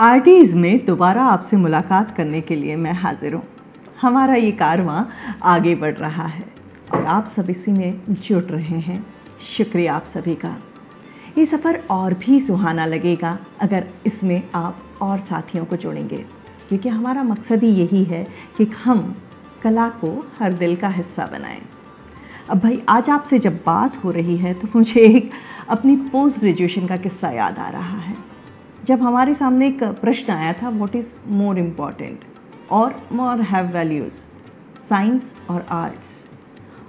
आर्टीज़ में दोबारा आपसे मुलाकात करने के लिए मैं हाजिर हूँ। हमारा ये कारवां आगे बढ़ रहा है और आप सब इसी में जुड़ रहे हैं। शुक्रिया आप सभी का। ये सफ़र और भी सुहाना लगेगा अगर इसमें आप और साथियों को जोड़ेंगे, क्योंकि हमारा मकसद ही यही है कि हम कला को हर दिल का हिस्सा बनाएँ। अब भाई, आज आपसे जब बात हो रही है तो मुझे एक अपनी पोस्ट ग्रेजुएशन का किस्सा याद आ रहा है। जब हमारे सामने एक प्रश्न आया था वॉट इज़ मोर इंपॉर्टेंट और मोर हैव वैल्यूज़ साइंस और आर्ट्स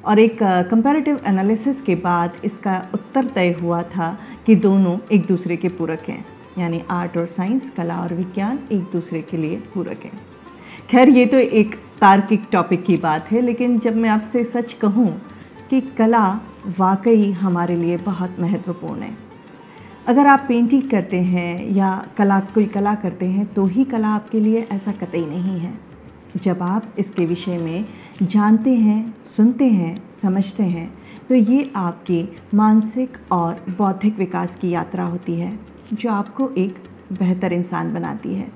और एक कंपैरेटिव uh, एनालिसिस के बाद इसका उत्तर तय हुआ था कि दोनों एक दूसरे के पूरक हैं यानी आर्ट और साइंस कला और विज्ञान एक दूसरे के लिए पूरक हैं। खैर ये तो एक तार्किक टॉपिक की बात है लेकिन जब मैं आपसे सच कहूँ कि कला वाकई हमारे लिए बहुत महत्वपूर्ण है अगर आप पेंटिंग करते हैं या कला, कोई कला करते हैं तो ही कला आपके लिए ऐसा कतई नहीं है। जब आप इसके विषय में जानते हैं, सुनते हैं, समझते हैं तो ये आपके मानसिक और बौद्धिक विकास की यात्रा होती है, जो आपको एक बेहतर इंसान बनाती है।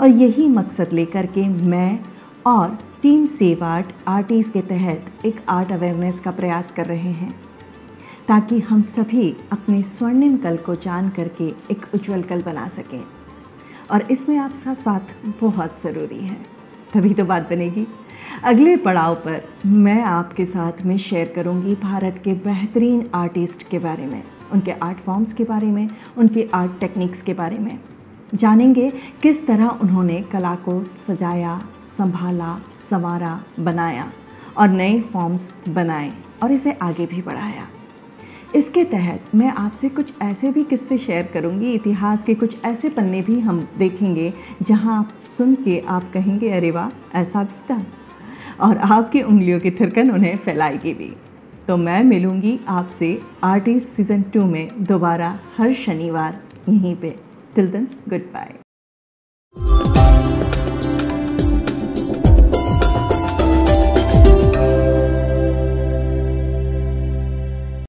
और यही मकसद लेकर के मैं और टीम सेव आर्ट, आर्टिस्ट के तहत एक आर्ट अवेयरनेस का प्रयास कर रहे हैं। ताकि हम सभी अपने स्वर्णिम कल को जान करके एक उज्जवल कल बना सकें। और इसमें आपका साथ बहुत ज़रूरी है। तभी तो बात बनेगी। अगले पड़ाव पर मैं आपके साथ में शेयर करूँगी भारत के बेहतरीन आर्टिस्ट के बारे में, उनके आर्ट फॉर्म्स के बारे में, उनके आर्ट टेक्निक्स के बारे में। जानेंगे किस तरह उन्होंने कला को सजाया, संभाला, संवारा, बनाया और नए फॉर्म्स बनाए और इसे आगे भी बढ़ाया। इसके तहत मैं आपसे कुछ ऐसे भी किस्से शेयर करूँगी, इतिहास के कुछ ऐसे पन्ने भी हम देखेंगे, जहाँ आप सुन के आप कहेंगे, अरे वाह, ऐसा भी था। और आपकी उंगलियों की थिरकन उन्हें फैलाएगी भी। तो मैं मिलूँगी आपसे आर्टिस्ट सीज़न टू में दोबारा हर शनिवार यहीं पे। टिल दिन गुड बाय